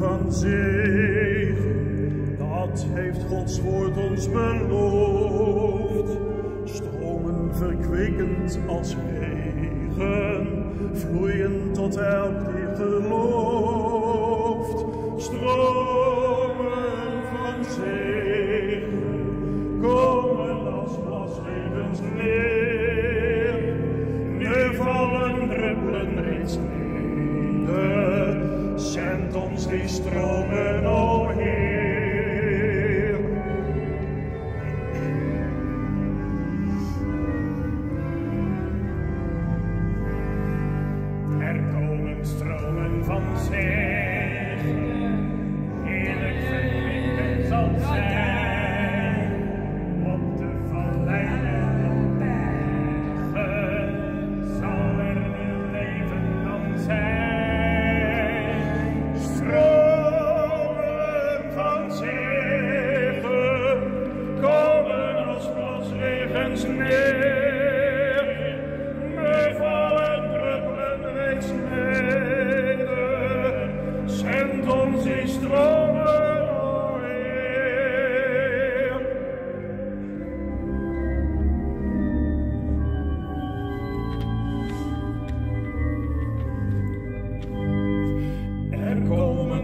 van zegen, dat heeft Gods woord ons beloofd. Stromen verkwikkend als regen, vloeien tot elk die gelooft. Stromen van zegen, komen als was levens страх.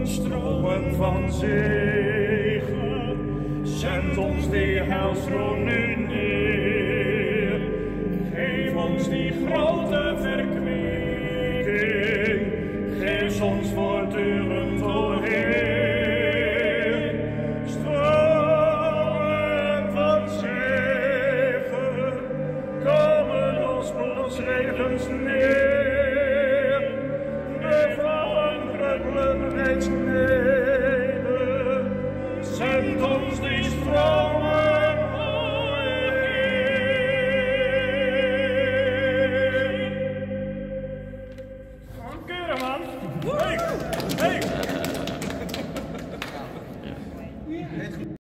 stromen van zegen. Zend ons die heilstroom nu neer. Geef ons die grote verkwikking. Geef ons voortdurend, o Heer. Stromen van zegen. Komen ons ons regens neer. Hey!